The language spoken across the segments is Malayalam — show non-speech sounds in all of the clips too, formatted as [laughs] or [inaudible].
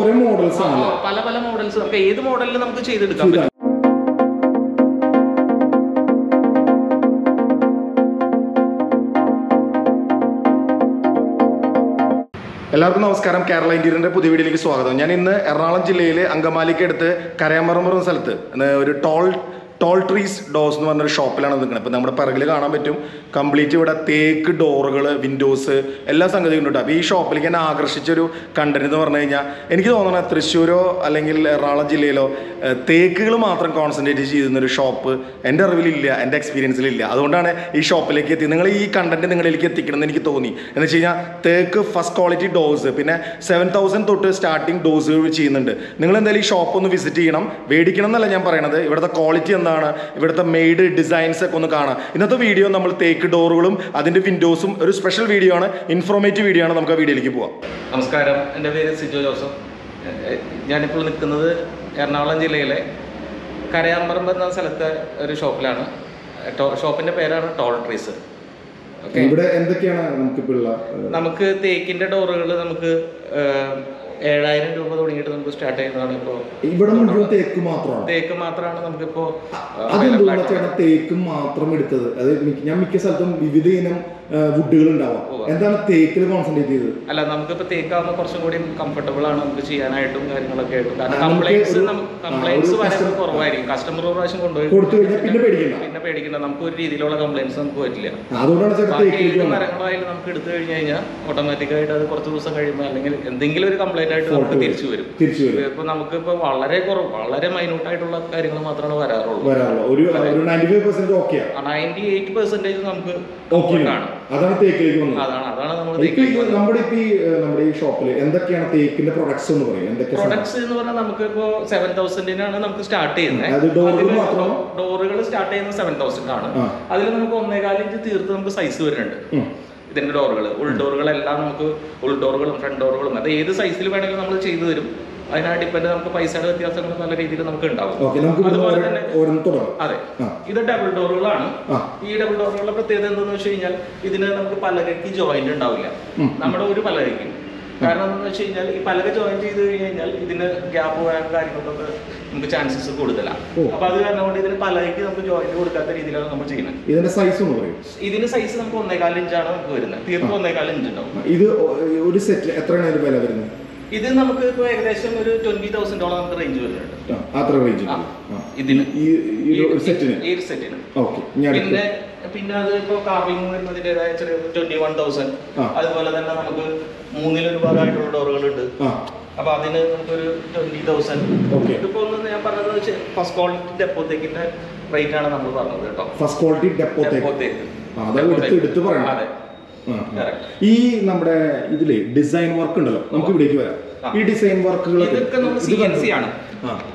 ഓരോ മോഡൽസ് ആണ് പല പല മോഡൽസ് നമുക്ക് ഏത് മോഡലിൽ നമുക്ക് ചെയ്തെടുക്കാൻ പറ്റും എല്ലാവർക്കും നമസ്കാരം. കേരള ഇന്ത്യന്റെ പുതിയ വീഡിയോയിലേക്ക് സ്വാഗതം. ഞാൻ ഇന്ന് എറണാകുളം ജില്ലയിലെ അങ്കമാലിക്ക് അടുത്ത് കരയാമറമ്പ് എന്ന സ്ഥലത്ത് ഒരു ടോൾ ടോൾ ട്രീസ് ഡോസ് എന്ന് പറഞ്ഞൊരു ഷോപ്പിലാണ് നിൽക്കുന്നത് ഇപ്പം നമ്മുടെ പിറകിൽ കാണാൻ പറ്റും. കംപ്ലീറ്റ് ഇവിടെ തേക്ക് ഡോറുകൾ വിൻഡോസ് എല്ലാ സംഗതിയും ഉണ്ട്. അപ്പോൾ ഈ ഷോപ്പിലേക്ക് എന്നെ ആകർഷിച്ചൊരു കണ്ടന്റ് എന്ന് പറഞ്ഞു കഴിഞ്ഞാൽ എനിക്ക് തോന്നുന്നത് തൃശ്ശൂരോ അല്ലെങ്കിൽ എറണാകുളം ജില്ലയിലോ തേക്കുകൾ മാത്രം കോൺസെൻട്രേറ്റ് ചെയ്യുന്നൊരു ഷോപ്പ് എന്റെ അറിവിലില്ല എന്റെ എക്സ്പീരിയൻസിലില്ല അതുകൊണ്ടാണ് ഈ ഷോപ്പിലേക്ക് എത്തി നിങ്ങൾ ഈ കണ്ടന്റ് നിങ്ങളിലേക്ക് എത്തിക്കണം എന്ന് എനിക്ക് തോന്നി. എന്ന് വെച്ച് കഴിഞ്ഞാൽ തേക്ക് ഫസ്റ്റ് ക്വാളിറ്റി ഡോസ് പിന്നെ സെവൻ തൗസൻഡ് തൊട്ട് സ്റ്റാർട്ടിങ് ഡോസുകൾ ചെയ്യുന്നുണ്ട്. നിങ്ങൾ എന്തായാലും ഈ ഷോപ്പ് ഒന്ന് വിസിറ്റ് ചെയ്യണം. മേടിക്കണം എന്നല്ല ഞാൻ പറയണത്. ഇവിടുത്തെ ക്വാളിറ്റി എന്താണ്? ഇവിടുത്തെ മെയ്ഡ് ഡിസൈൻസ് ഒക്കെ ഒന്ന് കാണാം. ഇന്നത്തെ വീഡിയോ നമ്മൾ തേക്ക് ഡോറുകളും അതിന്റെ വിൻഡോസും ഒരു സ്പെഷ്യൽ വീഡിയോ ആണ്. ഇൻഫോർമേറ്റീവ് വീഡിയോ ആണ്. നമുക്ക് ആ വീഡിയോയിലേക്ക് പോവാം. നമസ്കാരം. എന്റെ പേര് സിജോ ജോസഫ്. ഞാനിപ്പോൾ നിൽക്കുന്നത് എറണാകുളം ജില്ലയിലെ കരയാമ്പറമ്പ് എന്ന സ്ഥലത്തെ ഒരു ഷോപ്പിലാണ്. ഷോപ്പിന്റെ പേരാണ് ടോൾ ട്രീസ് ഇവിടെ എന്തൊക്കെയാണ് നമുക്കിപ്പോൾ നമുക്ക് തേക്കിന്റെ ഡോറുകൾ നമുക്ക് ഏഴായിരം രൂപ തുടങ്ങിയിട്ട് നമുക്ക് സ്റ്റാർട്ട് ചെയ്യുന്നതാണ് ഇപ്പോ. ഇവിടെ മുഴുവൻ തേക്ക് മാത്രമാണ്. തേക്ക് മാത്രമാണ് നമുക്കിപ്പോൾ തേക്കും ചേട്ടാ തേക്ക് മാത്രം എടുത്തത്? അതായത് ഞാൻ മിക്ക സ്ഥലത്തും വിവിധ ഇനം വുഡുകൾ ഉണ്ടാവാം എന്താണ് തേക്കിൽ കോൺസെൻട്രേറ്റ് ചെയ്തത്? അല്ല നമുക്കിപ്പോ തേക്കാവുമ്പോൾ കുറച്ചും കൂടി കംഫർട്ടബിൾ ആണ് നമുക്ക് ചെയ്യാനായിട്ടും കാര്യങ്ങളൊക്കെ ആയിട്ടും. കാരണം കംപ്ലൈൻസ് കംപ്ലൈൻസ് കുറവായിരിക്കും. കസ്റ്റമർ ഒരു പ്രാവശ്യം കൊണ്ടുപോയി കൊടുത്തു കഴിഞ്ഞാൽ പിന്നെ പേടിക്കണ്ട. പിന്നെ പേടിക്കണ്ട. നമുക്ക് ഒരു രീതിയിലുള്ള കംപ്ലൈൻസ് നമുക്ക് പറ്റില്ല. അതുകൊണ്ടാണ് മരങ്ങളായാലും നമുക്ക് എടുത്തു കഴിഞ്ഞു കഴിഞ്ഞാൽ ഓട്ടോമാറ്റിക്കായിട്ട് അത് കുറച്ച് ദിവസം കഴിയുമ്പോൾ അല്ലെങ്കിൽ എന്തെങ്കിലും ഒരു കംപ്ലൈന്റ് ആയിട്ട് നമുക്ക് തിരിച്ചു വരും. തിരിച്ചു വരും. ഇപ്പൊ നമുക്ക് ഇപ്പൊ വളരെ കുറവ് വളരെ മൈന്യൂട്ട് ആയിട്ടുള്ള കാര്യങ്ങൾ മാത്രമാണ് വരാറുള്ളൂ. ഒരു ninety five percent okay ninety eight percentage നമുക്ക് ഓക്കെ ആണ് അതാണ് തേക്കിലേക്ക് വന്നത്. അതാണ് അതാണ് നമ്മൾ നമ്മുടെ ഇപ്പൊ ഈ നമ്മുടെ ഈ ഷോപ്പിൽ എന്തൊക്കെയാണ് തേക്കിന്റെ പ്രൊഡക്ട്സ് എന്ന് പറയും എന്തൊക്കെ? പ്രൊഡക്ട്സ് എന്ന് പറഞ്ഞാൽ നമുക്ക് ഇപ്പോ സെവൻ തൗസൻഡിനാണ് നമുക്ക് സ്റ്റാർട്ട് ചെയ്യുന്നത് ഡോറുകൾ സ്റ്റാർട്ട് ചെയ്യുന്നത് സെവൻ തൗസൻഡ് ആണ്. അതിൽ നമുക്ക് ഒന്നേകാൽ ഇഞ്ച് തീർത്ത് നമുക്ക് സൈസ് വരുന്നുണ്ട്. ഇതിന്റെ ഡോറുകൾ ഉൾ ഡോറുകളെല്ലാം നമുക്ക് ഉൾ ഡോറുകളും ഫ്രണ്ട് ഡോറുകളും അത് ഏത് സൈസിൽ വേണമെങ്കിലും നമ്മൾ ചെയ്തു തരും. അതിനാ ഡിപ്പെൻഡ് നമുക്ക് പൈസയുടെ വ്യത്യാസങ്ങൾ നല്ല രീതിയിൽ നമുക്ക് ഉണ്ടാവും. അതുപോലെ തന്നെ അതെ. ഇത് ഡബിൾ ഡോറുകളാണ് ഈ ഡബിൾ ഡോറുകളുടെ പ്രത്യേകത എന്താണെന്ന് വെച്ച് കഴിഞ്ഞാൽ ഇതിന് നമുക്ക് പലകയ്ക്ക് ജോയിന്റ് ഉണ്ടാവില്ല. നമ്മുടെ ഒരു പലകയ്ക്ക്. കാരണം എന്താണെന്ന് വെച്ച് കഴിഞ്ഞാൽ ഈ പലക ജോയിൻ ചെയ്ത് കഴിഞ്ഞ് കഴിഞ്ഞാൽ ഇതിന് ഗ്യാപ്പ് വരാൻ കാര്യങ്ങൾക്കൊക്കെ നമുക്ക് ചാൻസസ് കൂടുതലാണ്. അപ്പൊ അത് കാരണം കൊണ്ട് ഇതിന് പലകയ്ക്ക് നമുക്ക് ജോയിന്റ് കൊടുക്കാത്ത രീതിയിലാണ് നമ്മൾ ചെയ്യുന്നത്. ഇതിന്റെ സൈസ് ഒന്ന് പറയും. ഇതിന് സൈസ് നമുക്ക് ഒന്നേകാൽ ഇഞ്ചാണ് നമുക്ക് വരുന്നത്. തീർത്തും ഒന്നേകാൽ ഇഞ്ച് ഉണ്ടാവും. ഇത് ഒരു സെറ്റ് എത്രയാണ് ഇതിന്റെ വില വരുന്നത്? ഇത് നമുക്ക് ഇപ്പോൾ ഏകദേശം ഒരു ട്വന്റി തൗസൻഡോളം നമുക്ക് റേഞ്ച് വരുന്നുണ്ട്. ആ, അത്ര റേഞ്ച് ആ. ഇതിന്. ഈ ഈ ഒരു സെറ്റിന് ഈ ഒരു സെറ്റിന് ഓക്കെ പിന്നെ പിന്നെ അത് ഇപ്പോൾ കാർവിംഗ് വരുന്നതിന്റെതായ ചെറിയ ട്വന്റി വൺ തൗസൻഡ്. അതുപോലെ തന്നെ നമുക്ക് മൂന്നിലൊരു ഭാഗമായിട്ടുള്ള ഡോറുകളുണ്ട്. അപ്പൊ അതിന് നമുക്കൊരു ട്വന്റി തൗസൻഡ് ഇപ്പോൾ ഇതിപ്പോ ഒന്ന് ഞാൻ പറഞ്ഞത് ഫസ്റ്റ് ക്വാളിറ്റി ഡെപ്പോത്തേക്കിന്റെ റേറ്റ് ആണ് നമ്മൾ പറഞ്ഞത് കേട്ടോ. ഫസ്റ്റ് ക്വാളിറ്റി ഡെപ്പോത്തേക്ക് അത് എടുത്ത് പറയണം. ഈ നമ്മുടെ ഇതിൽ ഡിസൈൻ വർക്ക് ഉണ്ടല്ലോ നമുക്ക് ഇവിടേക്ക് വരാം. ഈ ഡിസൈൻ വർക്കുകൾ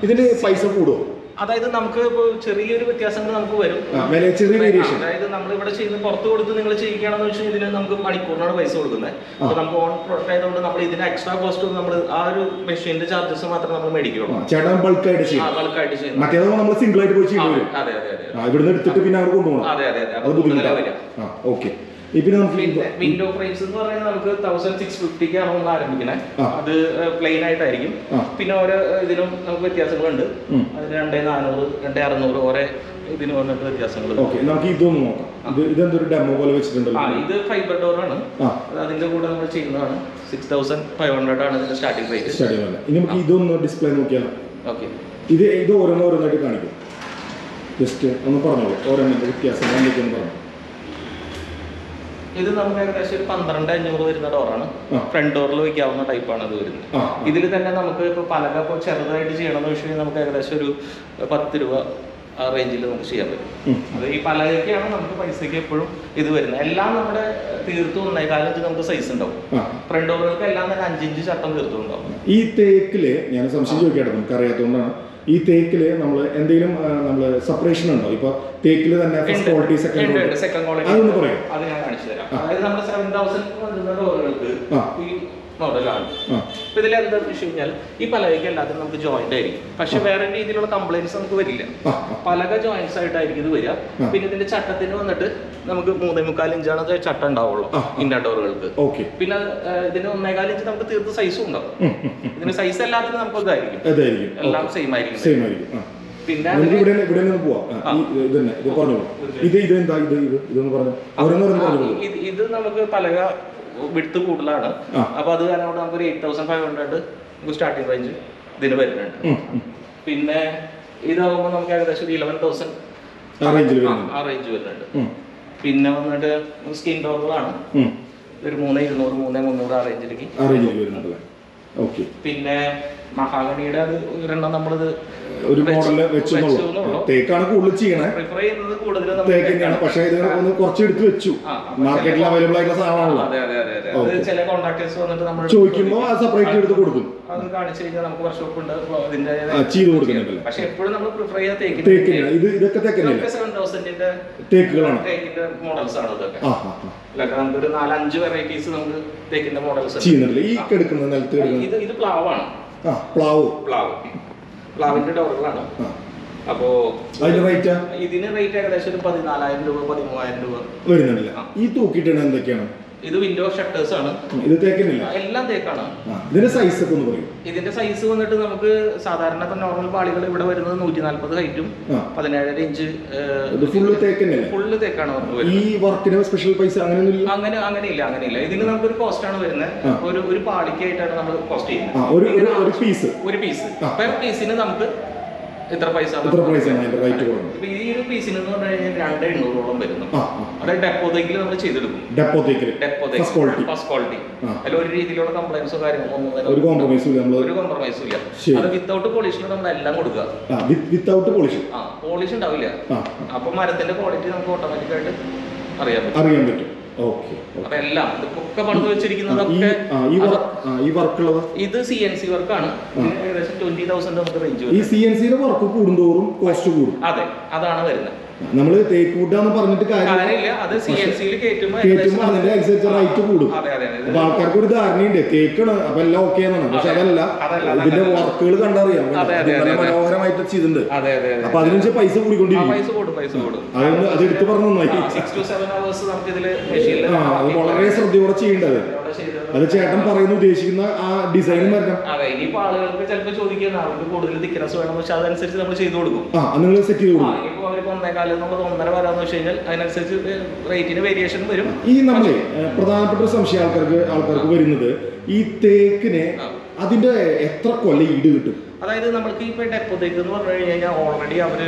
ഇതിന് പൈസ കൂടുമോ അതായത് നമുക്ക് ചെറിയൊരു വ്യത്യാസങ്ങൾ നമുക്ക് വരും. അതായത് നമ്മൾ ഇവിടെ ചെയ്യുന്ന പുറത്ത് കൊടുത്ത് നിങ്ങൾ ചെയ്യിക്കുകയാണെന്ന് വെച്ചാൽ ഇതിന് നമുക്ക് മണിക്കൂറിനാണ് പൈസ കൊടുക്കുന്നത്. അപ്പൊ നമുക്ക് ഓൺ പ്രൊഡക്റ്റ് ആയതുകൊണ്ട് നമ്മൾ ഇതിന് എക്സ്ട്രാ കോസ്റ്റ് നമ്മൾ ആ ഒരു മെഷീന്റെ ചാർജസ് മാത്രം നമ്മൾ മേടിക്കുള്ളൂ. ചേട്ടൻ ബൾക്കായിട്ട് ചെയ്യും ബൾക്കായിട്ട് ചെയ്യുന്നത് മറ്റേത് നമ്മൾ സിംഗിൾ ആയിട്ട് പോയി ചെയ്യും അതെ അതെ അതെ ഇവിടുന്ന് എടുത്തിട്ട് പിന്നെ അവർ കൊണ്ടുപോകണം. അതെ അതെ അതെ. ഓക്കെ. പിന്നെ വിൻഡോ ഫ്രെയിംസ് എന്ന് പറയുന്നത് നമുക്ക് തൗസൻഡ് സിക്സ് ഫിഫ്റ്റിക്കാണ് നമ്മൾ ആരംഭിക്കുന്നത് അത് പ്ലെയിൻ ആയിട്ടായിരിക്കും. പിന്നെ ഓരോ ഇതിനും നമുക്ക് വ്യത്യാസങ്ങളുണ്ട്. അതിന് രണ്ടേ നാനൂറ് രണ്ടേ അറുന്നൂറ് ഓരോ ഇതിന് വന്നിട്ട് വ്യത്യാസങ്ങൾ. നമുക്ക് ഇതൊന്ന് നോക്കാം. ഇത് ഇതെന്തൊരു ഡെമോ പോലെ വെച്ചിട്ടുണ്ടല്ലോ? ആ ഇത് ഫൈബർ ഡോർ ആണ്. അത് അതിന്റെ കൂടെ നമ്മൾ ചെയ്യുന്നതാണ്. സിക്സ് തൗസൻഡ് ഫൈവ് ഹൺഡ്രഡ് ആണ് ഇതിന്റെ സ്റ്റാർട്ടിംഗ് റേറ്റ് സ്റ്റാർട്ടിംഗ് ഇനി നമുക്ക് ഇതൊന്ന് ഡിസ്പ്ലേ നോക്കിയാലോ? ഓക്കെ. ഇത് ഇത് ഓരോന്നോരോന്നായിട്ട് കാണിക്കും. ജസ്റ്റ് ഒന്ന് പറഞ്ഞോളൂ. ഓരോന്നിന്റെ വ്യത്യാസം. എന്തൊക്കെയാണ് പറഞ്ഞു. ഇത് നമുക്ക് ഏകദേശം ഒരു പന്ത്രണ്ട് അഞ്ഞൂറ് വരുന്ന ഡോറാണ് ഫ്രണ്ട് ഡോറിൽ വയ്ക്കാവുന്ന ടൈപ്പാണ് ഇത് വരുന്നത്. ഇതിൽ തന്നെ നമുക്ക് ഇപ്പോൾ പലക ഇപ്പോൾ ചെറുതായിട്ട് ചെയ്യണമെന്ന് വെച്ച് കഴിഞ്ഞാൽ നമുക്ക് ഏകദേശം ഒരു പത്ത് രൂപ ആ റേഞ്ചിൽ നമുക്ക് ചെയ്യാൻ പറ്റും. അത് ഈ പലകയ്ക്കാണ് നമുക്ക് പൈസയ്ക്ക് എപ്പോഴും ഇത് വരുന്നത്. എല്ലാം നമ്മുടെ തീർത്തും ഒന്നേകാലത്ത് നമുക്ക് സൈസ് ഉണ്ടാവും. ഫ്രണ്ട് ഡോറുകൾക്ക് എല്ലാം തന്നെ അഞ്ചിഞ്ച് ചട്ടം തീർത്തും ഉണ്ടാവും. ഈ തേക്കിൽ ഞാൻ സംശയം ചോദിക്കട്ടെ നമുക്ക് അറിയാത്തതുകൊണ്ടാണ് ഈ തേക്കിൽ നമ്മൾ എന്തെങ്കിലും നമ്മൾ സെപ്പറേഷൻ ഉണ്ടോ? ഇപ്പൊ തേക്കിൽ തന്നെ first quality second second quality അതൊന്ന് പറയും. അതായത് നമ്മുടെ സെവൻ തൗസൻഡ് വരുന്ന ഡോറുകൾക്ക് ഈ മോഡലാണ് അപ്പൊ ഇതിൽ എന്താണെന്ന് വെച്ച് കഴിഞ്ഞാൽ ഈ പലകയ്ക്ക് എല്ലാത്തിനും നമുക്ക് ജോയിന്റ് ആയിരിക്കും. പക്ഷെ വേറെ രീതിയിലുള്ള കംപ്ലൈൻസ് നമുക്ക് വരില്ല. പലക ജോയിന്റ്സ് ആയിട്ടായിരിക്കും ഇത് വരിക. പിന്നെ ഇതിന്റെ ചട്ടത്തിന് വന്നിട്ട് നമുക്ക് മൂന്നേ മുക്കാൽ ഇഞ്ചാണ് ചട്ടം ഉണ്ടാവുള്ളൂ ആ. ഡോറുകൾക്ക് ഓക്കെ. പിന്നെ ഇതിന് ഒന്നേകാൽ ഇഞ്ച് നമുക്ക് തീർത്ത് സൈസും ഉണ്ടാവും. ഇതിന് സൈസ് എല്ലാത്തിനും നമുക്ക് ഇതായിരിക്കും. എല്ലാം സെയിം ആയിരിക്കും. പിന്നെ ഇവിടെ ഇവിടെ നിന്ന് പോവാം. ആ, ഇത് തന്നെ. ഇത് പറഞ്ഞോളൂ. ഇത് ഇത് എന്താ ഇത് ഇത് ഇതൊന്ന് പറഞ്ഞു ഓരോന്നോരോന്ന് ആ, ഇത് ഇത് നമുക്ക് പലക വിടുത്ത് കൂടുതലാണ്. അപ്പൊ അത് കാരണം കൊണ്ട് നമുക്ക് ഒരു എയ്റ്റ് തൗസൻഡ് ഫൈവ് ഹൺഡ്രഡ് നമുക്ക് സ്റ്റാർട്ടിംഗ് റേഞ്ച് ഇതിന് വരുന്നുണ്ട്. പിന്നെ ഇതാവുമ്പോൾ നമുക്ക് ഏകദേശം ഒരു ഇലവൻ തൗസൻഡ് ആ റേഞ്ച് വരുന്നുണ്ട്. പിന്നെ വന്നിട്ട് സ്കിൻ ഡോറുകളാണ്. ഒരു മൂന്ന് ഇരുന്നൂറ് മൂന്ന് മുന്നൂറ് ആ റേഞ്ചിലേക്ക് പിന്നെ മഹാഗണിയുടെ അത് ഒരെണ്ണം നമ്മളിത് ഒരു മോഡൽ വെച്ചെന്നുള്ളൂ. തേക്കാണ് കൂടുതൽ ചെയ്യണേ. തേക്ക് തന്നെയാണ്. പക്ഷേ ഇത് ഒന്ന് കുറച്ച് എടുത്ത് വെച്ചു. മാർക്കറ്റിൽ അവൈലബിൾ ആയിട്ടുള്ള സാധനമാണല്ലോ. ചോദിക്കുമ്പോൾ അത് സെപ്പറേറ്റ് എടുത്ത് കൊടുക്കും. ചെയ്ത് കൊടുക്കുന്നുണ്ടല്ലേ? പക്ഷെ എപ്പോഴും നമ്മൾ പ്രിഫർ ചെയ്യാൻ തേക്ക് തന്നെയാണ് ഇത് ഇതൊക്കെ തേക്കല്ലേ തേക്കുകളാണ്. മോഡൽസ് ആണ് ഇതൊക്കെ. നമുക്കൊരു നാലഞ്ച് വെറൈറ്റീസ് നമുക്ക് തേക്കിന്റെ മോഡൽസ് ചെയ്യുന്നുണ്ടല്ലേ? ഈ കെടുക്കുന്നത് നിലത്ത് ഇത് ഇത് പ്ലാവാണ്. പ്ലാവ്. പ്ലാവ്. പ്ലാവിന്റെ ഡോറുകളാണ് അപ്പോ അതിന്റെ റേറ്റാ ഇതിന് റേറ്റ് ഏകദേശം ഒരു പതിനാലായിരം രൂപ പതിമൂവായിരം രൂപ. വരുന്നുണ്ടല്ലേ? ഈ തൂക്കിയിട്ടാണ് എന്തൊക്കെയാണ്? ഇത് വിൻഡോ ഷട്ടേഴ്സ് ആണ്. ഇത് തേക്കുന്നില്ല. എല്ലാം തേക്കാണ്. ഇതിന്റെ സൈസ് ഒക്കെ ഒന്ന് പറയും. ഇതിന്റെ സൈസ് വന്നിട്ട് നമുക്ക് സാധാരണ ഇപ്പൊ നോർമൽ പാളികൾ ഇവിടെ വരുന്നത് നൂറ്റി നാല്പത് ഹൈറ്റും പതിനേഴര ഇഞ്ച് ഫുള്ള് തേക്കന്നല്ലേ. ഫുള്ള് തേക്കാണ് ഈ വർക്കിന് സ്പെഷ്യൽ പൈസ അങ്ങനെ അങ്ങനെ അങ്ങനെയില്ല അങ്ങനെയില്ല. ഇതിന് നമുക്കൊരു കോസ്റ്റ് ആണ് വരുന്നത്. ഒരു ഒരു പാളിക്കായിട്ടാണ് നമ്മൾ കോസ്റ്റ് ചെയ്യുന്നത്. ഒരു ഒരു ഒരു പീസ് ഒരു പീസ്. പെർ പീസിന് നമുക്ക് ഇത്ര പൈസ ഇത്ര റേറ്റ് കുറവ് ഈ ഒരു പീസിന് എന്ന് പറഞ്ഞു കഴിഞ്ഞാൽ രണ്ട് എണ്ണൂറോളം വരുന്നു. ആ അതായത് നമ്മൾ ചെയ്തെടുക്കും. ഡെപ്പോ തേക്കിൽ ഫസ്റ്റ് ക്വാളിറ്റി. അതിൽ ഒരു രീതിയിലുള്ള കംപ്ലൈൻസോ കാര്യങ്ങളോ ഒരു കോംപ്രമൈസും ഇല്ല ഒരു കോംപ്രമൈസും ഇല്ല. അത് വിത്തൗട്ട് നമ്മൾ എല്ലാം കൊടുക്കുക. വിത്തൗട്ട് പോളിഷ് ആ പോളിഷ് ഉണ്ടാവില്ല. അപ്പൊ മരത്തിന്റെ ക്വാളിറ്റി നമുക്ക് ഓട്ടോമാറ്റിക്കായിട്ട് അറിയാൻ പറ്റും. അറിയാൻ പറ്റും. ഓക്കെ അപ്പൊ എല്ലാം ഇതൊക്കെ പണിത് ഈ വെച്ചിരിക്കുന്നതൊക്കെ ഈ വർക്ക് ഈ വർക്കുള്ളത്? ഇത് സി എൻ സി വർക്കാണ് ഏകദേശം ട്വന്റി തൗസൻഡ് നമുക്ക് റേഞ്ച് ഈ വരും സി എൻ സിയുടെ വർക്ക് കൂടുന്തോറും കോസ്റ്റ് കൂടും. അതെ അതാണ് വരുന്നത്. നമ്മൾ തേക്കൂട്ടാന്ന് പറഞ്ഞിട്ട് കാര്യം കാര്യമില്ല. അത് സി എൻ സിയിൽ കയറ്റുമ്പോൾ കയറ്റുമ്പോൾ അതിന്റെ അനുസരിച്ച് റേറ്റ് കൂടും. അപ്പൊ ആൾക്കാർക്ക് ഒരു ധാരണയുണ്ട്. തേക്കണ് അപ്പൊ എല്ലാം ഓക്കെ എന്നാണ്. പക്ഷെ അതല്ല. ഇതിന്റെ. വർക്കുകൾ കണ്ടറിയാം. നല്ല മനോഹരമായിട്ട് ചെയ്തിട്ടുണ്ട്. അപ്പൊ അതിനനുസരിച്ച് പൈസ കൂടിക്കൊണ്ടിരിക്കും. അതൊന്ന് അത് എടുത്തു പറഞ്ഞു നന്നായി അത് വളരെ ശ്രദ്ധയോടെ ചെയ്യേണ്ടത്. അത് ചേട്ടൻ പറയുന്ന ഉദ്ദേശിക്കുന്ന ആ ഡിസൈൻ വരണം അതെ ഇനിയിപ്പോ ആളുകൾക്ക് ചിലപ്പോൾ ചോദിക്കുന്നത് അവർക്ക് കൂടുതൽ തിക്നസ് വേണം പക്ഷെ അതനുസരിച്ച് നമ്മൾ ചെയ്തു കൊടുക്കും. ആ നിങ്ങൾ സെറ്റ് ചെയ്ത് കൊടുക്കും. ഇനിയിപ്പോ അവർക്ക് ഒന്നേകാലം എന്നുള്ളത് ഒന്നര വരാന്ന് വെച്ച് കഴിഞ്ഞാൽ അതിനനുസരിച്ച് റേറ്റിന് വേരിയേഷൻ വരും. ഈ നമ്മളെ പ്രധാനപ്പെട്ട ഒരു സംശയം ആൾക്കാർക്ക് ആൾക്കാർക്ക് വരുന്നത് ഈ തേക്കിന്. അതിന്റെ എത്ര കൊല്ല ഈട് കിട്ടും? അതായത് നമ്മൾക്ക് ഇപ്പൊ ഡെപ്പോതേക്ക് എന്ന് പറഞ്ഞു കഴിഞ്ഞാൽ ഓൾറെഡി അവർ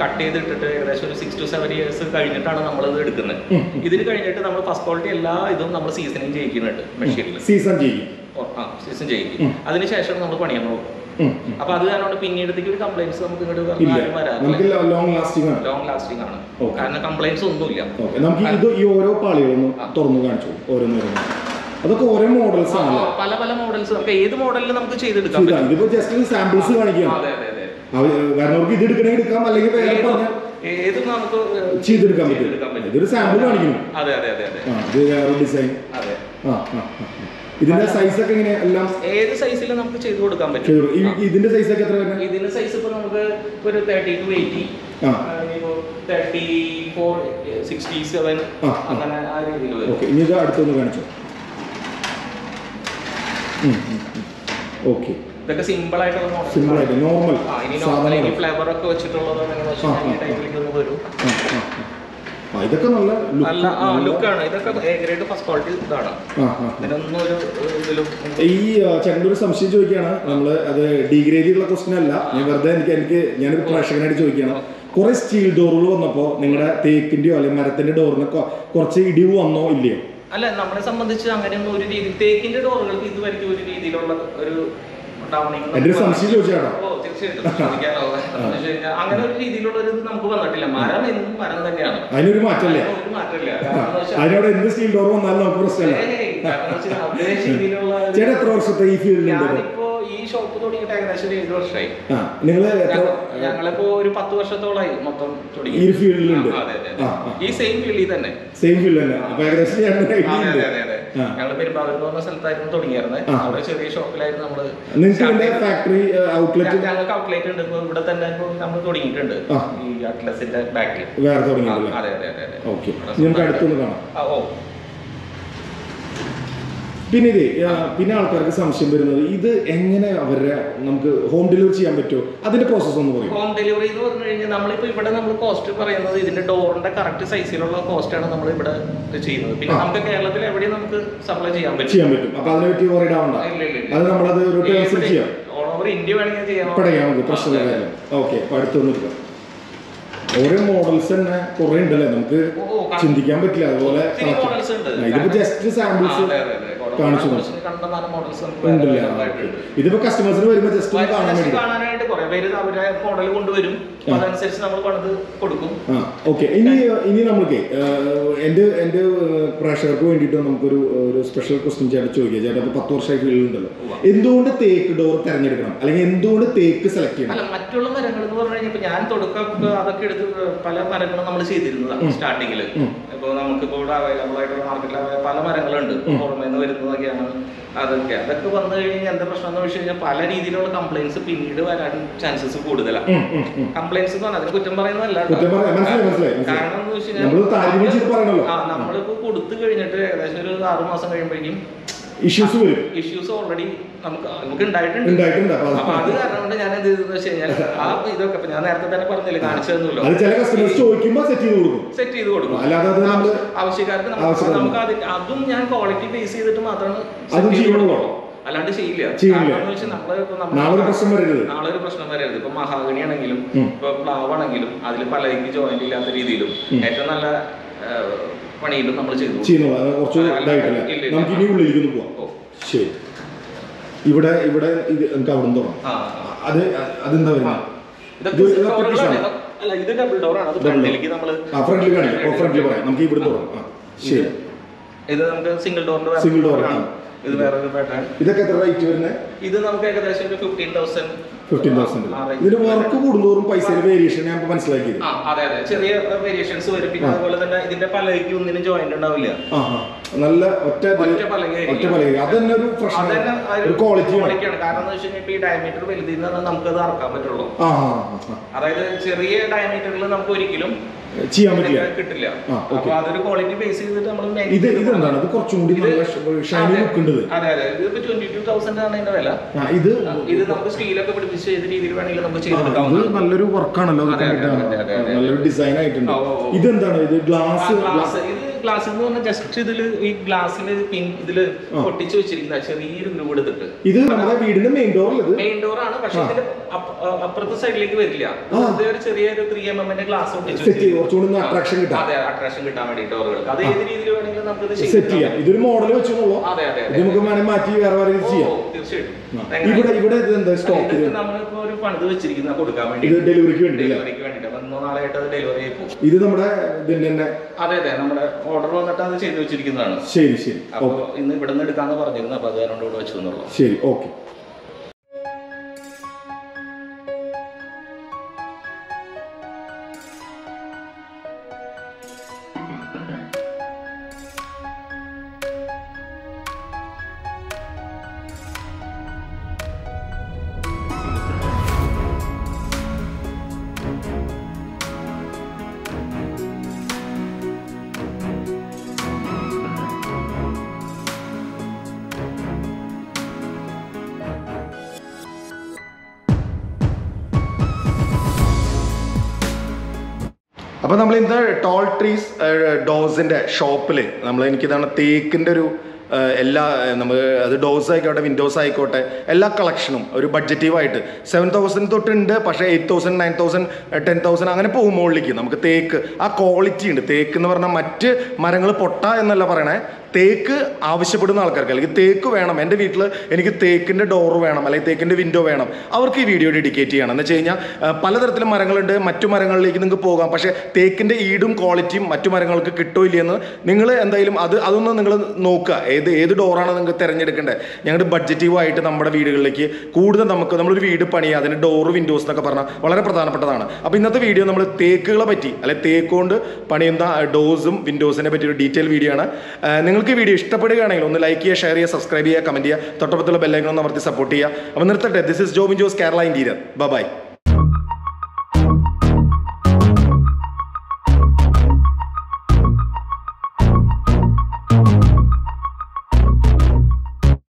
കട്ട് ചെയ്തിട്ടിട്ട് ഏകദേശം ഒരു സിക്സ് ടു സെവൻ ഇയേഴ്സ് കഴിഞ്ഞിട്ടാണ് നമ്മൾ ഇത് എടുക്കുന്നത് ഇതിന് കഴിഞ്ഞിട്ട് നമ്മൾ ഫസ്റ്റ് ക്വാളിറ്റി എല്ലാ ഇതും നമ്മൾ സീസണിങ് ചെയ്യിക്കുന്നുണ്ട് മെഷീനിൽ സീസൺ ചെയ്യും. ആ സീസൺ ചെയ്യിക്കും. അതിനുശേഷം നമ്മൾ പണിയാൻ നോക്കും. അപ്പൊ അത് കാരണം പിന്നീടത്തേക്ക് ഒരു കംപ്ലൈൻസ് നമുക്ക് ഇങ്ങോട്ട് വരാറില്ല. ലോങ് ലാസ്റ്റിംഗ് ആണ്. ലോങ് ലാസ്റ്റിംഗ് ആണ്. കാരണം കംപ്ലൈൻസ് ഒന്നുമില്ല. നമുക്ക് ഇത് ഈ ഓരോ പാളികളൊന്നും തുറന്നു കാണിച്ചു ഓരോന്നോരോന്ന് അതൊക്കെ ഓരോ മോഡൽസ് ആണ് പല പല മോഡൽസ് നമുക്ക് ഏത് മോഡലിൽ നമുക്ക് ചെയ്തെടുക്കാം? ഇതാ, ഇതിപ്പോ ജസ്റ്റ് സാമ്പിൾസ് കാണിക്കാം അതെ അതെ. വരണവർക്ക് ഇത് എടുക്കണമെങ്കിൽ എടുക്കാം അല്ലെങ്കിൽ വേറെ പറഞ്ഞ ഏത് നമുക്ക് ചെയ്തെടുക്കാൻ പറ്റും ഇതൊരു സാമ്പിൾ കാണിക്കുന്നു. അതെ അതെ അതെ ഇത് വേറെ ഡിസൈൻ അതെ. ആ. ഇതിന്റെ സൈസ് ഒക്കെ എങ്ങനെ എല്ലാം ഏത് സൈസിൽ നമുക്ക് ചെയ്തു കൊടുക്കാൻ പറ്റും. ഇതിന്റെ സൈസ് ഒക്കെ എത്ര വരുന്നത്? ഇതിന്റെ സൈസ് ഇപ്പൊ നമുക്ക് ഒരു thirty two eighty thirty four sixty seven. അങ്ങനെ ആ രീതിയിൽ വരും. ഇനി ഇത് അടുത്തൊന്ന് കാണിച്ചോ. ഓക്കെ. ഇതൊക്കെ സിമ്പിൾ ആയിട്ടുള്ള സിമ്പിൾ. ആയിട്ട് നോർമൽ ഇനി ഫ്ലേവർ ഒക്കെ വെച്ചിട്ടുള്ളത് വരും. ഇതൊക്കെ നല്ല look- നല്ല ആ ലുക്കാണ് ഇതൊക്കെ ഗ്രേഡ് ഫസ്റ്റ് ക്വാളിറ്റി ഇതാണ്. ആ ആ ഇതിനൊന്നും ഒരു ഇതിലും ഈ ചേട്ടന്റെ ഒരു സംശയം ചോദിക്കുകയാണ്. നമ്മൾ അത് ഡിഗ്രേഡ് ചെയ്തുള്ള ക്വസ്റ്റ്യൻ അല്ല. ഞാൻ വെറുതെ എനിക്ക് എനിക്ക് ഞാനൊരു പ്രേക്ഷകനായിട്ട് ചോദിക്കുകയാണ്. കുറെ സ്റ്റീൽ ഡോറുകൾ വന്നപ്പോൾ നിങ്ങളുടെ തേക്കിന്റെയോ അല്ലെങ്കിൽ മരത്തിന്റെ ഡോറിനൊക്കെ കുറച്ച് ഇടിവ് വന്നോ ഇല്ലയോ? അല്ല നമ്മളെ സംബന്ധിച്ച് അങ്ങനെയൊന്നും ഒരു രീതി തേക്കിന്റെ ഡോറുകൾക്ക് ഇതുവരെയ്ക്കും ഒരു രീതിയിലുള്ള ഒരു ഒരു സംശയം ചോദിച്ചാണോ ഓ തീർച്ചയായിട്ടും. അങ്ങനെ ഒരു രീതിയിലുള്ള ഒരു ഇത് നമുക്ക് വന്നിട്ടില്ല. മരം എന്നും മരം തന്നെയാണ് അതിനൊരു മാറ്റമില്ല ഒരു അതിനോട് എന്ത് സ്റ്റീൽ ഡോർ വന്നാലും നമുക്ക് പ്രശ്നമില്ല. അതേ ചേട്ടാ എത്ര വർഷത്തെ ഈ ഫീൽഡിലുണ്ട് ഈ ഷോപ്പ് തുടങ്ങിയിട്ട് ഏകദേശം ഒരു ഏഴ് വർഷമായി ഞങ്ങളിപ്പോ ഒരു പത്ത് വർഷത്തോളായി മൊത്തം തുടങ്ങി. ഈ ഫീൽഡിലുണ്ട്. അതെ അതെ ഈ സെയിം ഫീൽഡിൽ തന്നെ. സെയിം ഫീൽഡ് തന്നെ. അപ്പൊ ഏകദേശം ഞങ്ങൾ പെരുമ്പാവൂർ എന്ന് പറഞ്ഞ സ്ഥലത്തായിരുന്നു തുടങ്ങിയിരുന്നത് അവിടെ ചെറിയ ഷോപ്പിലായിരുന്നു നമ്മൾ ഫാക്ടറി ഔട്ട്ലെറ്റ് ഞങ്ങൾക്ക് ഔട്ട്ലെറ്റ് ഉണ്ട്. ഇപ്പൊ ഇവിടെ തന്നെ ഇപ്പൊ നമ്മൾ തുടങ്ങിയിട്ടുണ്ട്. ഈ അറ്റ്ലസിന്റെ ബാക്കിൽ അതെ അതെ അതെ ഓ. പിന്നെ ഇതേ പിന്നെ ആൾക്കാർക്ക് സംശയം വരുന്നത് ഇത് എങ്ങനെ അവരുടെ നമുക്ക് ഹോം ഡെലിവറി ചെയ്യാൻ പറ്റുമോ? അതിന്റെ പ്രോസസ് ഒന്ന് പറയും. ഹോം ഡെലിവറി എന്ന് പറഞ്ഞു കഴിഞ്ഞാൽ നമ്മളിപ്പോ ഇവിടെ നമ്മൾ കോസ്റ്റ് പറയുന്നത് ഇതിന്റെ ഡോറിന്റെ കറക്റ്റ് സൈസിലുള്ള കോസ്റ്റ് ആണ് നമ്മൾ ഇവിടെ ചെയ്യുന്നത്. പിന്നെ നമുക്ക് കേരളത്തിൽ എവിടെയും നമുക്ക് സപ്ലൈ ചെയ്യാൻ പറ്റും. ചെയ്യാൻ പറ്റും. അപ്പൊ അതിനെ പറ്റി ഇല്ല. അത് നമ്മളത് ഒരു ചെയ്യാം. ഓൾ ഓവർ ഇന്ത്യ വേണമെങ്കിൽ ചെയ്യാം. മതി പ്രശ്നമില്ല. ഓക്കെ അപ്പൊ അടുത്തൊന്നും ഓരോ മോഡൽസ് തന്നെ കുറെ ഉണ്ടല്ലേ? നമുക്ക്. ചിന്തിക്കാൻ പറ്റില്ല. അതുപോലെ ഇതിപ്പോ ജസ്റ്റ് സാമ്പിൾസ് കാണിച്ചു ഉണ്ടല്ലേ? ഇതിപ്പോ കസ്റ്റമേഴ്സിന് വരുമ്പോ ജസ്റ്റ് ഒന്ന് കാണാൻ വേണ്ടി. കാണാനായിട്ട് കുറെ പേര് അവരെ മോഡൽ കൊണ്ടുവരും. അതനുസരിച്ച് നമ്മൾ പണിത് കൊടുക്കും. ഓക്കെ ഇനി ഇനി നമുക്ക് എന്റെ എന്റെ പ്രേക്ഷകർക്ക് വേണ്ടിയിട്ട് നമുക്കൊരു ഒരു സ്പെഷ്യൽ ക്വസ്റ്റ്യൻ ചേട്ടൻ ചോദിക്കുക ചേട്ടാ ഇപ്പൊ പത്ത് വർഷമായി ഫീൽഡുണ്ടല്ലോ എന്തുകൊണ്ട് തേക്ക് ഡോർ തിരഞ്ഞെടുക്കണം? അല്ലെങ്കിൽ എന്തുകൊണ്ട് തേക്ക് സെലക്ട് ചെയ്യണം? അല്ല മറ്റുള്ള മരങ്ങൾ എന്ന് പറഞ്ഞു കഴിഞ്ഞാൽ ഞാൻ തുടക്കം അതൊക്കെ എടുത്ത് പല മരങ്ങളും നമ്മൾ ചെയ്തിരുന്നതാണ് സ്റ്റാർട്ടിങ്ങിൽ ഇപ്പൊ നമുക്കിപ്പോ ഇവിടെ അവൈലബിൾ ആയിട്ടുള്ള മാർക്കറ്റിൽ പല മരങ്ങളുണ്ട്. പുറമേ നിന്ന് വരുന്നതൊക്കെയാണ് അതൊക്കെ. അതൊക്കെ വന്നു കഴിഞ്ഞാൽ എന്താ പ്രശ്നം എന്ന് വെച്ച് കഴിഞ്ഞാൽ പല രീതിയിലുള്ള കംപ്ലൈൻസ് പിന്നീട് വരാൻ ചാൻസസ് കൂടുതലാണ്. കംപ്ലൈൻസ് എന്ന് പറഞ്ഞാൽ അതിന് കുറ്റം പറയുന്നതല്ല കാരണം എന്ന് വെച്ച് നമ്മൾ താരതമ്യം ചെയ്ത് ആ നമ്മളിപ്പോ കൊടുത്തു കഴിഞ്ഞിട്ട് ഏകദേശം ഒരു ആറുമാസം കഴിയുമ്പോഴേക്കും ഇഷ്യൂസ് വരും. ഇഷ്യൂസ് ഓൾറെഡി നമുക്ക് നമുക്ക് ഉണ്ടായിട്ടുണ്ട്. അപ്പൊ അത് കാരണം കൊണ്ട് ഞാൻ എന്ത് ചെയ്തെന്ന് വെച്ച് കഴിഞ്ഞാൽ [laughs] ആ ഇതൊക്കെ ഞാൻ നേരത്തെ തന്നെ പറഞ്ഞില്ല കാണിച്ചതെന്നല്ലോ അത് ചില കസ്റ്റമേഴ്സ് ചോദിക്കുമ്പോൾ സെറ്റ് ചെയ്ത് കൊടുക്കും. സെറ്റ് ചെയ്ത് കൊടുക്കും. അല്ലാതെ അത് നമ്മൾ ആവശ്യക്കാർക്ക് നമുക്ക് അതിന് അതും ഞാൻ ക്വാളിറ്റി ബേസ് ചെയ്തിട്ട് മാത്രമാണ് അതും. കൊടുക്കുള്ളൂ. അല്ലാണ്ട് ചെയ്യില്ല. നാളെ ഒരു പ്രശ്നം വരരുത്. നാളെ ഒരു പ്രശ്നം വരരുത്. ഇപ്പൊ മഹാഗണി ആണെങ്കിലും. ഇപ്പൊ പ്ലാവ് ആണെങ്കിലും അതിൽ പലതിക്ക് ജോയിന്റ് ഇല്ലാത്ത രീതിയിലും ഏറ്റവും നല്ല പണിയിലും നമ്മൾ ചെയ്തു. കൊടുക്കും. ചെയ്യുന്നത് അത് കുറച്ച് ഇതായിട്ടില്ല. നമുക്ക് ഇനി ഉള്ളിലേക്ക് പോവാം. ശരി. ഇവിടെ ഇവിടെ ഇത് എനിക്ക് അവിടെ നിന്ന് തുടങ്ങാം. അത് അതെന്താ വരുന്നത് ഇത് ഡബിൾ ഡോർ ആണ്. ഫ്രണ്ടിലേക്ക് നമ്മൾ ആ ഫ്രണ്ടിൽ ഫ്രണ്ടിൽ പറയാം. നമുക്ക് ഇവിടെ തുടങ്ങാം. ശരി. ഇത് നമുക്ക് സിംഗിൾ ഡോറിന്റെ Single door. ഇത് വേറെ ഇതൊക്കെ എത്ര റേറ്റ് വരുന്നത്? ഇത് നമുക്ക് ഏകദേശം ഒരു ഫിഫ്റ്റീൻ തൗസൻഡ് ഫിഫ്റ്റീൻ തൗസൻഡ് ഇതിന് വർക്ക് കൂടുന്തോറും പൈസയിൽ വേരിയേഷൻ ഞാൻ മനസ്സിലാക്കിയത്. ആ അതെ അതെ. ചെറിയ വേരിയേഷൻസ് വരും. പിന്നെ അതുപോലെ തന്നെ ഇതിന്റെ പലകയ്ക്ക് ഒന്നിനും ജോയിന്റ് ഉണ്ടാവില്ല. നല്ല ഒറ്റ ഒറ്റ പലകയായിരിക്കും. ഒറ്റ പലക അത് തന്നെ ഒരു പ്രശ്നം. അതന്നെ ഒരു ക്വാളിറ്റി ക്വാളിറ്റിയാണ് കാരണം എന്ന് വെച്ച് കഴിഞ്ഞാൽ ഇപ്പൊ ഈ ഡയമീറ്റർ വലുതിൽ നമുക്ക് അത് അറക്കാൻ പറ്റുള്ളൂ. അതായത് ചെറിയ ഡയമീറ്ററിൽ നമുക്ക് ഒരിക്കലും ചെയ്യാൻ പറ്റില്ല. കിട്ടില്ല. അപ്പൊ അതൊരു ക്വാളിറ്റി ബേസ് ചെയ്തിട്ട് നമ്മൾ ഇത് ഇതെന്താണ്? ഇത് കുറച്ചും കൂടി ഷൈനി. ലുക്ക് ഉണ്ട്. അതെ അതെ. ഇതിപ്പോ ട്വന്റി ടു തൗസൻഡ് ആണ് ഇതിന്റെ വില. ആ, ഇത് ഇത് നമുക്ക് സ്റ്റീലൊക്കെ പിടിപ്പിച്ച് ഏത് രീതിയിൽ വേണമെങ്കിലും നമുക്ക് ആ, ഇത് നല്ലൊരു വർക്കാണല്ലോ. നല്ലൊരു ഡിസൈൻ ആയിട്ടുണ്ട്. ഇതെന്താണ് ഇത്? ഗ്ലാസ് ഗ്ലാസ് ഇത് ഗ്ലാസ് എന്ന് പറഞ്ഞാൽ ജസ്റ്റ് ഇതിൽ ഈ ഗ്ലാസ്സിൽ പിൻ ഇതിൽ പൊട്ടിച്ചു ഒട്ടിച്ച് വെച്ചിരിക്കുന്ന ചെറിയൊരു ഗ്രൂ എടുത്തിട്ട്. ഇത് നമ്മുടെ വീടിന്റെ മെയിൻ ഡോറിൽ മെയിൻ ഡോർ ആണ് പക്ഷെ ഇതിൽ ഇതിന്റെ അപ്പ- അപ്പുറത്തെ സൈഡിലേക്ക് വരില്ല. ഒരു ചെറിയൊരു ത്രീ എം എമ്മിന്റെ ഗ്ലാസ് ഒന്ന് അട്രാക്ഷൻ കിട്ടാം അതെ അട്രാക്ഷൻ കിട്ടാൻ വേണ്ടി ഡോറുകൾക്ക് അത് ഏത് രീതിയിൽ വേണമെങ്കിലും നമുക്ക് സെറ്റ് ചെയ്യാം. ഇതൊരു മോഡൽ വെച്ചോളൂ അതെ അതെ നമുക്ക് വേണമെങ്കിൽ മാറ്റി വേറെ വേറെ ചെയ്യാം. തീർച്ചയായിട്ടും. ഇവിടെ ഇവിടെ ഇത് എന്താ സ്റ്റോക്ക് നമ്മളിപ്പോ ഒരു പണിത് വെച്ചിരിക്കുന്ന കൊടുക്കാൻ വേണ്ടി. ഡെലിവറിക്ക് വേണ്ടി ഡെലിവറിക്ക് വേണ്ടിട്ട് നാളെയായിട്ട് അത് ഡെലിവറി ആയി പോകും. ഇത് നമ്മുടെ ഇതിന്റെ അതെ അതെ നമ്മുടെ ഓർഡർ വന്നിട്ട് അത് ചെയ്ത് വെച്ചിരിക്കുന്നതാണ്. ശരി ശരി. അപ്പൊ ഓക്കെ. ഇന്ന് ഇവിടെ നിന്ന് എടുക്കാന്ന് പറഞ്ഞിരുന്നു അപ്പൊ അത് കാരണം ഇവിടെ വെച്ചു എന്നുള്ളൂ. ശരി ഓക്കെ. അപ്പോൾ നമ്മൾ ഇന്ന് ടോൾ ട്രീസ് ഡോസിന്റെ ഷോപ്പിൽ നമ്മൾ എനിക്കിതാണ് തേക്കിന്റെ ഒരു എല്ലാ നമ്മൾ അത് ഡോസ് ആയിക്കോട്ടെ വിൻഡോസ് ആയിക്കോട്ടെ എല്ലാ കളക്ഷനും ഒരു ബഡ്ജറ്റീവായിട്ട് സെവൻ തൗസൻഡ് തൊട്ടുണ്ട് പക്ഷേ eight thousand nine thousand ten thousand അങ്ങനെ പോകും നമുക്ക് തേക്ക് ആ ക്വാളിറ്റി ഉണ്ട്. തേക്ക് എന്ന് പറഞ്ഞാൽ മറ്റ് മരങ്ങൾ പൊട്ട എന്നല്ല പറയണേ. തേക്ക് ആവശ്യപ്പെടുന്ന ആൾക്കാർക്ക് അല്ലെങ്കിൽ തേക്ക് വേണം എന്റെ വീട്ടിൽ എനിക്ക് തേക്കിന്റെ ഡോർ വേണം അല്ലെങ്കിൽ തേക്കിന്റെ വിൻഡോ വേണം അവർക്ക് ഈ വീഡിയോ ഡെഡിക്കേറ്റ് ചെയ്യണം. എന്ന് വെച്ച് കഴിഞ്ഞാൽ പലതരത്തിലും മരങ്ങളുണ്ട് മറ്റു മരങ്ങളിലേക്ക് നിങ്ങൾക്ക് പോകാം പക്ഷേ തേക്കിന്റെ ഈടും ക്വാളിറ്റിയും മറ്റു മരങ്ങൾക്ക് കിട്ടോ ഇല്ലയെന്ന് നിങ്ങൾ എന്തായാലും അത് അതൊന്ന് നിങ്ങൾ നോക്കുക. ഏത് ഏത് ഡോറാണ് നിങ്ങൾക്ക് തിരഞ്ഞെടുക്കേണ്ടത്? ഞങ്ങളുടെ ബഡ്ജറ്റീവായിട്ട് നമ്മുടെ വീടുകളിലേക്ക് കൂടുതൽ നമുക്ക് നമ്മളൊരു വീട് പണിയുക അതിന്റെ ഡോർ വിൻഡോസ് എന്നൊക്കെ പറഞ്ഞാൽ വളരെ പ്രധാനപ്പെട്ടതാണ്. അപ്പോൾ ഇന്നത്തെ വീഡിയോ നമ്മൾ തേക്കുകളെ പറ്റി അല്ലെങ്കിൽ തേക്ക് കൊണ്ട് പണിയുന്ന ഡോസും വിൻഡോസിനെ പറ്റി ഒരു ഡീറ്റെയിൽ വീഡിയോ ആണ്. ആ, നിങ്ങൾക്ക് വീഡിയോ ഇഷ്ടപ്പെടുകയാണെങ്കിൽ ഒന്ന് ലൈക്ക് ചെയ്യുക ഷെയർ ചെയ്യുക സബ്സ്ക്രൈബ് ചെയ്യുക കമന്റ് ചെയ്യുക തൊട്ടപ്പുറത്തുള്ള ഒന്ന് അമർത്തി സപ്പോർട്ട് ചെയ്യുക. അപ്പോൾ നിർത്തട്ടെ this is Jobin Jose Kerala interior bye